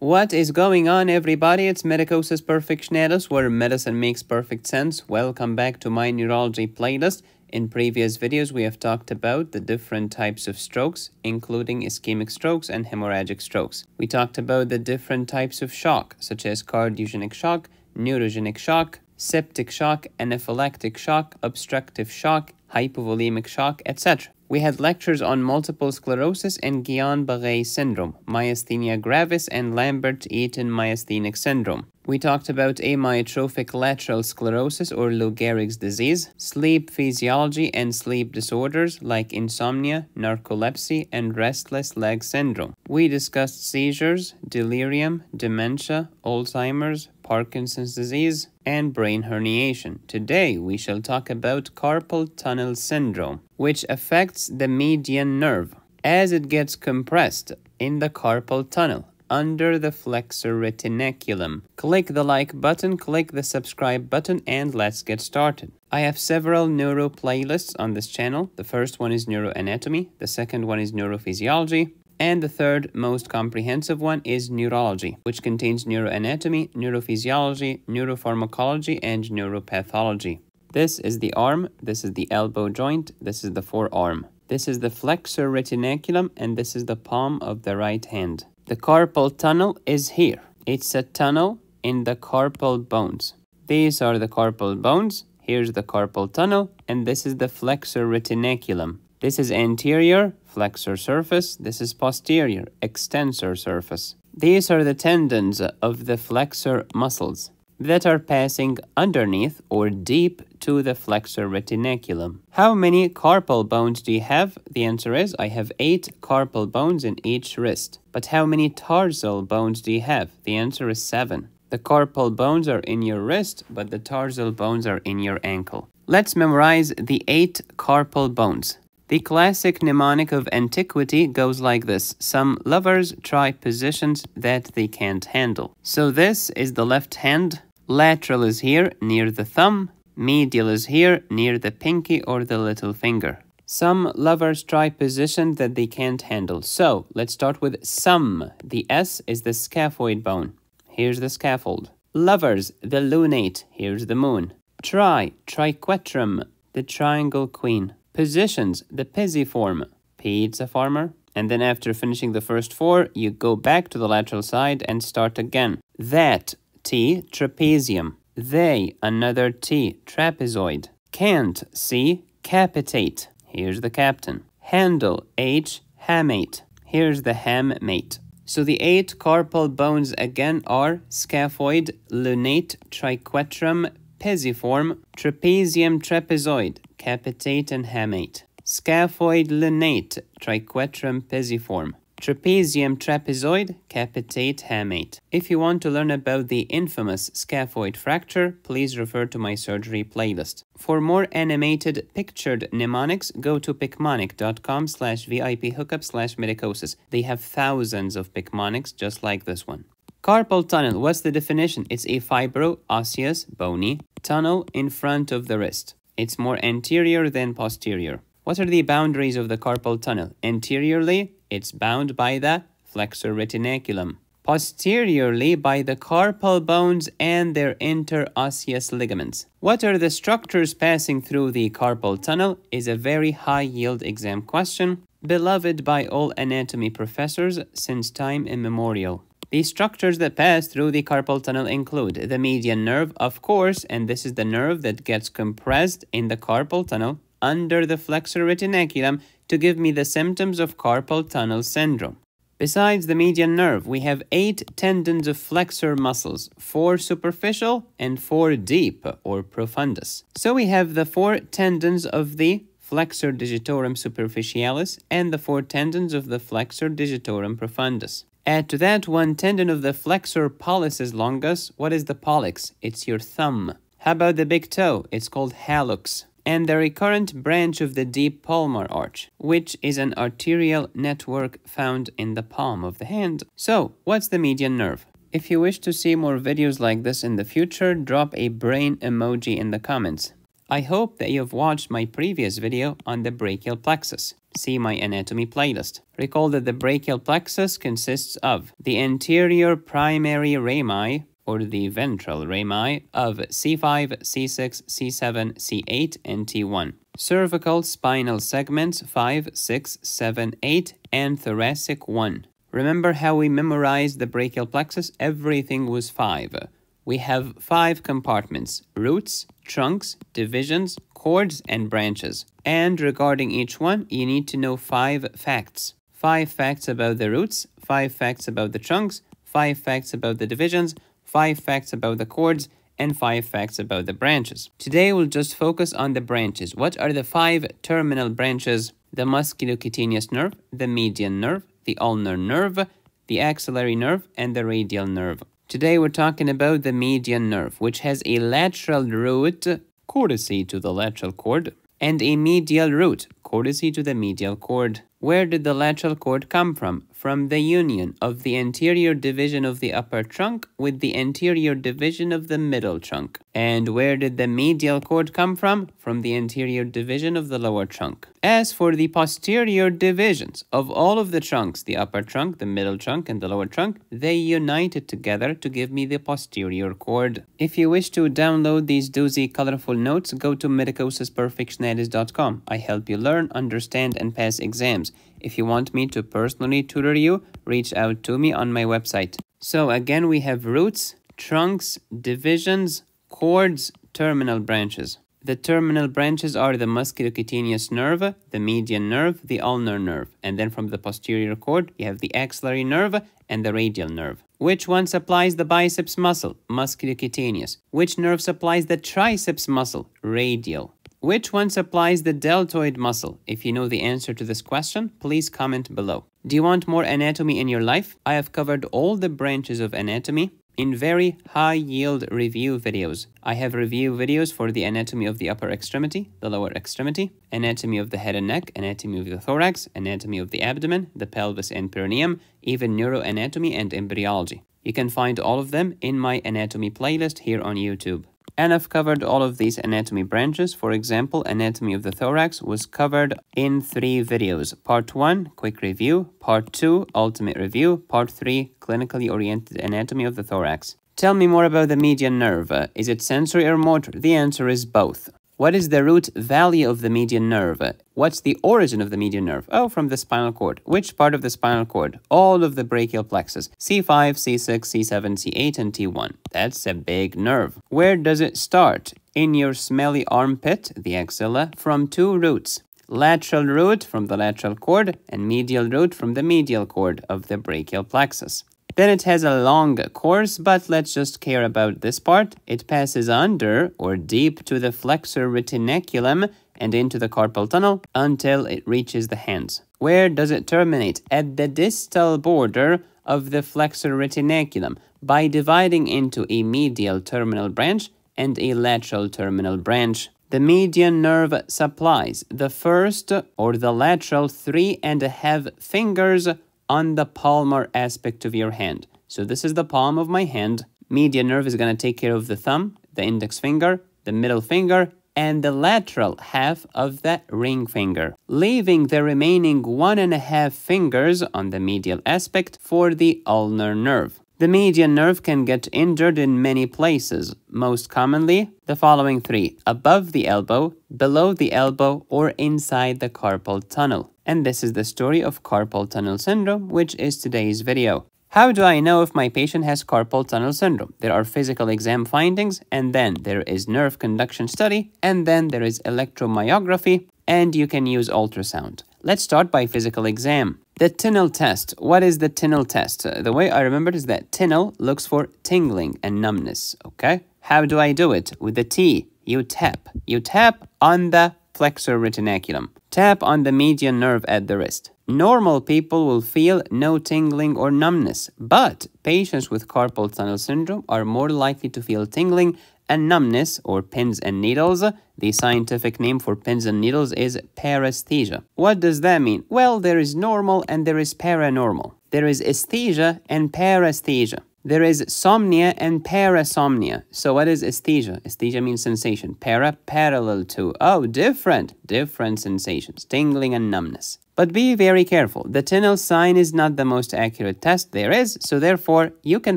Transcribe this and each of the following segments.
What is going on, everybody? It's Medicosis Perfectionalis, where medicine makes perfect sense. Welcome back to my neurology playlist. In previous videos, we have talked about the different types of strokes, including ischemic strokes and hemorrhagic strokes. We talked about the different types of shock, such as cardiogenic shock, neurogenic shock, septic shock, anaphylactic shock, obstructive shock, hypovolemic shock, etc. We had lectures on multiple sclerosis and Guillain-Barré syndrome, myasthenia gravis, and Lambert-Eaton myasthenic syndrome. We talked about amyotrophic lateral sclerosis or Lou Gehrig's disease, sleep physiology and sleep disorders like insomnia, narcolepsy, and restless leg syndrome. We discussed seizures, delirium, dementia, Alzheimer's, Parkinson's disease, and brain herniation. Today, we shall talk about carpal tunnel syndrome, which affects the median nerve as it gets compressed in the carpal tunnel under the flexor retinaculum. Click the like button, click the subscribe button, and let's get started. I have several neuro playlists on this channel. The first one is neuroanatomy, the second one is neurophysiology, and the third most comprehensive one is neurology, which contains neuroanatomy, neurophysiology, neuropharmacology, and neuropathology. This is the arm, this is the elbow joint, this is the forearm. This is the flexor retinaculum, and this is the palm of the right hand. The carpal tunnel is here. It's a tunnel in the carpal bones. These are the carpal bones, here's the carpal tunnel, and this is the flexor retinaculum. This is anterior, flexor surface. This is posterior, extensor surface. These are the tendons of the flexor muscles that are passing underneath or deep to the flexor retinaculum. How many carpal bones do you have? The answer is I have 8 carpal bones in each wrist. But how many tarsal bones do you have? The answer is 7. The carpal bones are in your wrist, but the tarsal bones are in your ankle. Let's memorize the 8 carpal bones. The classic mnemonic of antiquity goes like this. Some lovers try positions that they can't handle. So this is the left hand. Lateral is here near the thumb. Medial is here near the pinky or the little finger. Some lovers try position that they can't handle. So let's start with some. The S is the scaphoid bone. Here's the scaffold. Lovers, the lunate. Here's the moon. Try, triquetrum, the triangle queen. Positions, the pisiform, pizza farmer. And then after finishing the first four, you go back to the lateral side and start again. That, T, trapezium. They, another T, trapezoid. Can't, C, capitate. Here's the captain. Handle, H, hamate. Here's the hamate. So the eight carpal bones again are scaphoid, lunate, triquetrum, pisiform, trapezium trapezoid, capitate and hamate, scaphoid lunate, triquetrum pisiform, trapezium trapezoid, capitate hamate. If you want to learn about the infamous scaphoid fracture, please refer to my surgery playlist. For more animated pictured mnemonics, go to picmonic.com slash VIP hookup slash medicosis. They have thousands of picmonics just like this one. Carpal tunnel, what's the definition? It's a fibro-osseous, bony tunnel in front of the wrist. It's more anterior than posterior. What are the boundaries of the carpal tunnel? Anteriorly, it's bound by the flexor retinaculum. Posteriorly, by the carpal bones and their interosseous ligaments. What are the structures passing through the carpal tunnel is a very high-yield exam question, beloved by all anatomy professors since time immemorial. The structures that pass through the carpal tunnel include the median nerve, of course, and this is the nerve that gets compressed in the carpal tunnel under the flexor retinaculum to give me the symptoms of carpal tunnel syndrome. Besides the median nerve, we have eight tendons of flexor muscles, four superficial and four deep or profundus. So we have the four tendons of the flexor digitorum superficialis and the four tendons of the flexor digitorum profundus. Add to that one tendon of the flexor pollicis longus. What is the pollex? It's your thumb. How about the big toe? It's called hallux. And the recurrent branch of the deep palmar arch, which is an arterial network found in the palm of the hand. So, what's the median nerve? If you wish to see more videos like this in the future, drop a brain emoji in the comments. I hope that you have watched my previous video on the brachial plexus. See my anatomy playlist. Recall that the brachial plexus consists of the anterior primary rami, or the ventral rami, of C5, C6, C7, C8, and T1. Cervical spinal segments 5, 6, 7, 8, and thoracic 1. Remember how we memorized the brachial plexus? Everything was 5 we have five compartments, roots, trunks, divisions, cords, and branches. And regarding each one, you need to know five facts. Five facts about the roots, five facts about the trunks, five facts about the divisions, five facts about the cords, and five facts about the branches. Today we'll just focus on the branches. What are the five terminal branches? The musculocutaneous nerve, the median nerve, the ulnar nerve, the axillary nerve, and the radial nerve. Today we're talking about the median nerve, which has a lateral root, courtesy to the lateral cord, and a medial root, courtesy to the medial cord. Where did the lateral cord come from? From the union of the anterior division of the upper trunk with the anterior division of the middle trunk. And where did the medial cord come from? From the anterior division of the lower trunk. As for the posterior divisions of all of the trunks, the upper trunk, the middle trunk, and the lower trunk, they united together to give me the posterior cord. If you wish to download these doozy colorful notes, go to medicosisperfectionalis.com. I help you learn, understand, and pass exams. If you want me to personally tutor you, reach out to me on my website. So again, we have roots, trunks, divisions, cords, terminal branches. The terminal branches are the musculocutaneous nerve, the median nerve, the ulnar nerve, and then from the posterior cord, you have the axillary nerve and the radial nerve. Which one supplies the biceps muscle? Musculocutaneous. Which nerve supplies the triceps muscle? Radial. Which one supplies the deltoid muscle? If you know the answer to this question, please comment below. Do you want more anatomy in your life? I have covered all the branches of anatomy in very high yield review videos. I have review videos for the anatomy of the upper extremity, the lower extremity, anatomy of the head and neck, anatomy of the thorax, anatomy of the abdomen, the pelvis and perineum, even neuroanatomy and embryology. You can find all of them in my anatomy playlist here on YouTube. And I've covered all of these anatomy branches. For example, anatomy of the thorax was covered in three videos. Part 1, quick review. Part 2, ultimate review. Part 3, clinically oriented anatomy of the thorax. Tell me more about the median nerve. Uh, is it sensory or motor? The answer is both. What is the root value of the median nerve? What's the origin of the median nerve? Oh, from the spinal cord. Which part of the spinal cord? All of the brachial plexus. C5, C6, C7, C8, and T1. That's a big nerve. Where does it start? In your smelly armpit, the axilla, from two roots. Lateral root from the lateral cord and medial root from the medial cord of the brachial plexus. Then it has a long course, but let's just care about this part. It passes under or deep to the flexor retinaculum and into the carpal tunnel until it reaches the hands. Where does it terminate? At the distal border of the flexor retinaculum by dividing into a medial terminal branch and a lateral terminal branch. The median nerve supplies the first or the lateral three and a half fingers on the palmar aspect of your hand. So this is the palm of my hand. Median nerve is going to take care of the thumb, the index finger, the middle finger, and the lateral half of the ring finger, leaving the remaining one and a half fingers on the medial aspect for the ulnar nerve. The median nerve can get injured in many places, most commonly the following three above the elbow, below the elbow, or inside the carpal tunnel. And this is the story of carpal tunnel syndrome, which is today's video. How do I know if my patient has carpal tunnel syndrome? There are physical exam findings, and then there is nerve conduction study, and then there is electromyography, and you can use ultrasound. Let's start by physical exam. The Tinel test. What is the Tinel test? Uh, the way I remember it is that Tinel looks for tingling and numbness, okay? How do I do it? With the T, you tap. You tap on the flexor retinaculum. Tap on the median nerve at the wrist. Normal people will feel no tingling or numbness, but patients with carpal tunnel syndrome are more likely to feel tingling and numbness, or pins and needles. The scientific name for pins and needles is paresthesia. What does that mean? Well, there is normal and there is paranormal. There is esthesia and paresthesia. There is somnia and parasomnia. So what is esthesia? Esthesia means sensation. Para, parallel to. Oh, different. Different sensations. Tingling and numbness. But be very careful. The Tinel sign is not the most accurate test there is, so therefore you can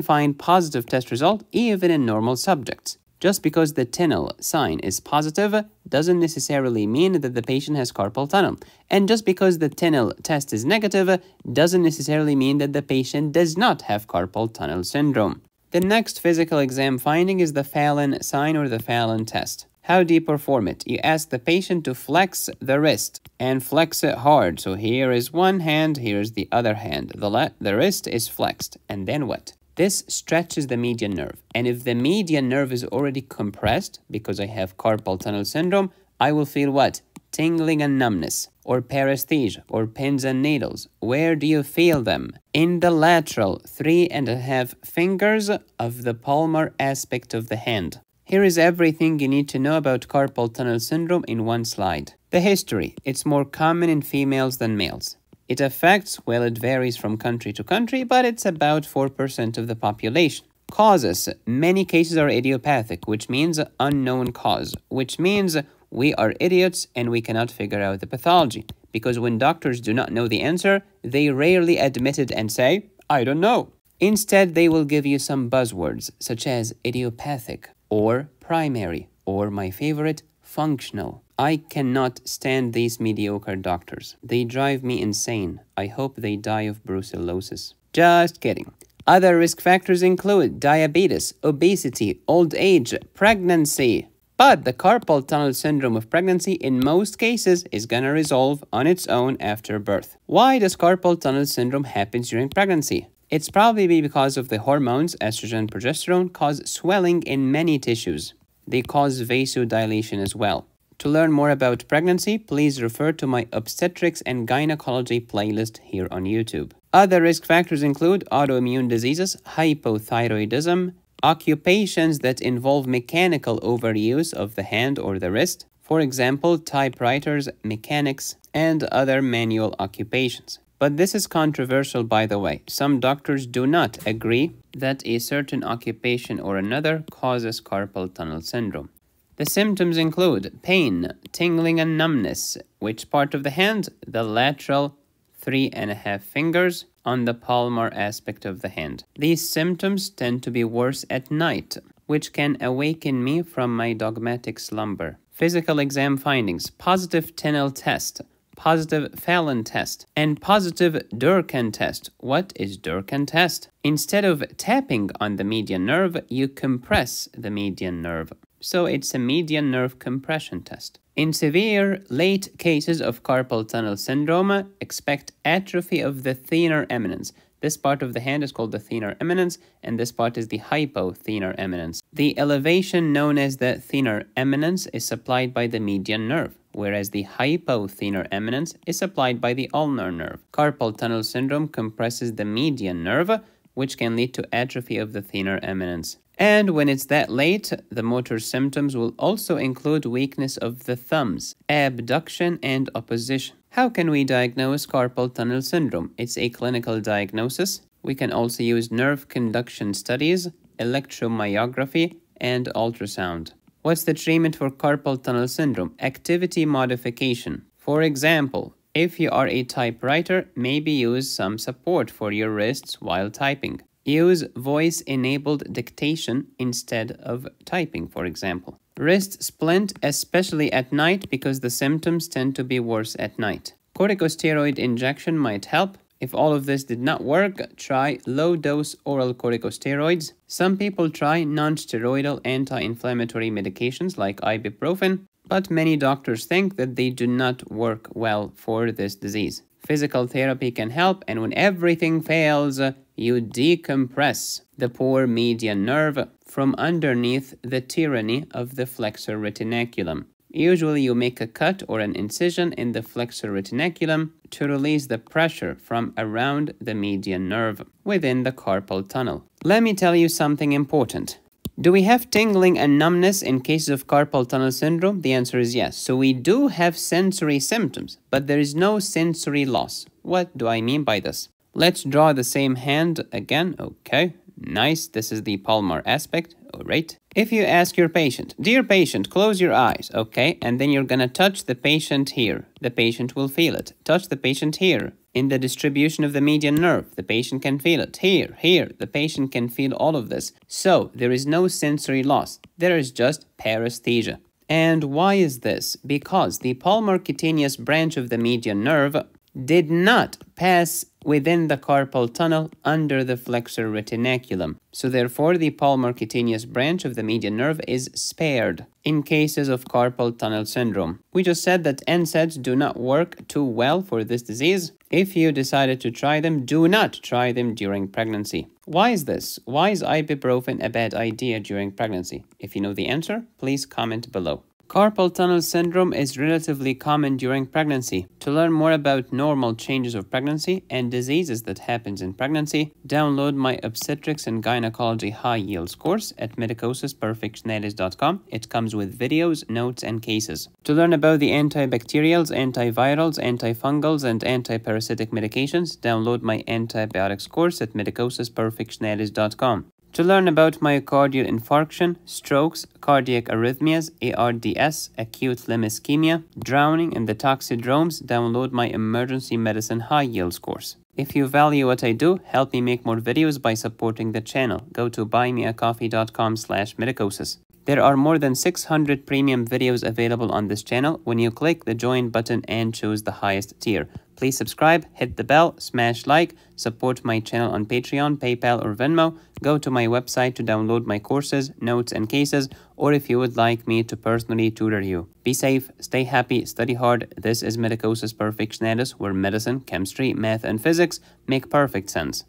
find positive test result even in normal subjects. Just because the Tinel sign is positive doesn't necessarily mean that the patient has carpal tunnel. And just because the Tinel test is negative doesn't necessarily mean that the patient does not have carpal tunnel syndrome. The next physical exam finding is the Phalen sign or the Phalen test. How do you perform it? You ask the patient to flex the wrist and flex it hard. So here is one hand, here is the other hand. The, the wrist is flexed. And then what? This stretches the median nerve. And if the median nerve is already compressed because I have carpal tunnel syndrome, I will feel what? Tingling and numbness, or paresthesia, or pins and needles. Where do you feel them? In the lateral three and a half fingers of the palmar aspect of the hand. Here is everything you need to know about carpal tunnel syndrome in one slide. The history. It's more common in females than males. It affects, well, it varies from country to country, but it's about 4% of the population. Causes. Many cases are idiopathic, which means unknown cause, which means we are idiots and we cannot figure out the pathology. Because when doctors do not know the answer, they rarely admit it and say, I don't know. Instead, they will give you some buzzwords, such as idiopathic, or primary, or my favorite, functional. I cannot stand these mediocre doctors. They drive me insane. I hope they die of brucellosis. Just kidding. Other risk factors include diabetes, obesity, old age, pregnancy. But the carpal tunnel syndrome of pregnancy in most cases is gonna resolve on its own after birth. Why does carpal tunnel syndrome happen during pregnancy? It's probably because of the hormones, estrogen and progesterone, cause swelling in many tissues. They cause vasodilation as well. To learn more about pregnancy, please refer to my obstetrics and gynecology playlist here on YouTube. Other risk factors include autoimmune diseases, hypothyroidism, occupations that involve mechanical overuse of the hand or the wrist, for example, typewriters, mechanics, and other manual occupations. But this is controversial, by the way. Some doctors do not agree that a certain occupation or another causes carpal tunnel syndrome. The symptoms include pain, tingling, and numbness. Which part of the hand? The lateral three and a half fingers on the palmar aspect of the hand. These symptoms tend to be worse at night, which can awaken me from my dogmatic slumber. Physical exam findings positive Tinel test positive Phalen test, and positive Durkan test. What is Durkan test? Instead of tapping on the median nerve, you compress the median nerve. So it's a median nerve compression test. In severe, late cases of carpal tunnel syndrome, expect atrophy of the thenar eminence. This part of the hand is called the thenar eminence, and this part is the hypothenar eminence. The elevation known as the thenar eminence is supplied by the median nerve, whereas the hypothenar eminence is supplied by the ulnar nerve. Carpal tunnel syndrome compresses the median nerve, which can lead to atrophy of the thenar eminence. And when it's that late, the motor symptoms will also include weakness of the thumbs, abduction, and opposition. How can we diagnose carpal tunnel syndrome? It's a clinical diagnosis. We can also use nerve conduction studies, electromyography, and ultrasound. What's the treatment for carpal tunnel syndrome? Activity modification. For example, if you are a typewriter, maybe use some support for your wrists while typing. Use voice-enabled dictation instead of typing, for example. Wrist splint, especially at night because the symptoms tend to be worse at night. Corticosteroid injection might help. If all of this did not work, try low-dose oral corticosteroids. Some people try non-steroidal anti-inflammatory medications like ibuprofen, but many doctors think that they do not work well for this disease. Physical therapy can help, and when everything fails, you decompress the poor median nerve from underneath the tyranny of the flexor retinaculum. Usually you make a cut or an incision in the flexor retinaculum to release the pressure from around the median nerve within the carpal tunnel. Let me tell you something important. Do we have tingling and numbness in cases of carpal tunnel syndrome? The answer is yes. So we do have sensory symptoms, but there is no sensory loss. What do I mean by this? Let's draw the same hand again. Okay, Nice. This is the palmar aspect. All right. If you ask your patient, dear patient, close your eyes, okay? And then you're gonna touch the patient here. The patient will feel it. Touch the patient here. In the distribution of the median nerve, the patient can feel it. Here, here, the patient can feel all of this. So there is no sensory loss. There is just paresthesia. And why is this? Because the palmar cutaneous branch of the median nerve did not pass within the carpal tunnel under the flexor retinaculum. So therefore, the palmar cutaneous branch of the median nerve is spared in cases of carpal tunnel syndrome. We just said that NSAIDs do not work too well for this disease. If you decided to try them, do not try them during pregnancy. Why is this? Why is ibuprofen a bad idea during pregnancy? If you know the answer, please comment below. Carpal tunnel syndrome is relatively common during pregnancy. To learn more about normal changes of pregnancy and diseases that happens in pregnancy, download my obstetrics and gynecology high yields course at medicosisperfectionalis.com. It comes with videos, notes, and cases. To learn about the antibacterials, antivirals, antifungals, and antiparasitic medications, download my antibiotics course at medicosisperfectionalis.com. To learn about myocardial infarction, strokes, cardiac arrhythmias, ARDS, acute limb ischemia, drowning, and the toxidromes, download my emergency medicine high yields course. If you value what I do, help me make more videos by supporting the channel. Go to buymeacoffee.com slash medicosis. There are more than 600 premium videos available on this channel when you click the join button and choose the highest tier. Please subscribe, hit the bell, smash like, support my channel on Patreon, PayPal, or Venmo. Go to my website to download my courses, notes, and cases, or if you would like me to personally tutor you. Be safe, stay happy, study hard. This is Medicosis Perfectionalis, where medicine, chemistry, math, and physics make perfect sense.